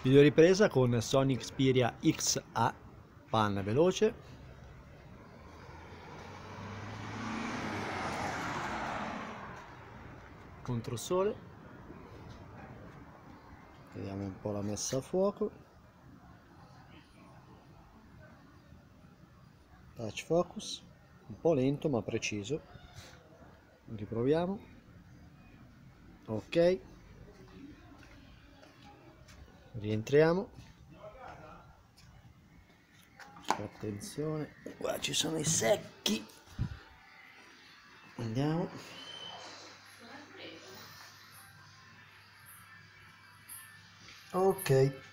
Video ripresa con Sony Xperia XA, pan veloce. Controsole. Vediamo un po' la messa a fuoco. Touch focus, un po' lento ma preciso. Riproviamo. Ok rientriamo. Attenzione. Qua ci sono i secchi. Andiamo. Ok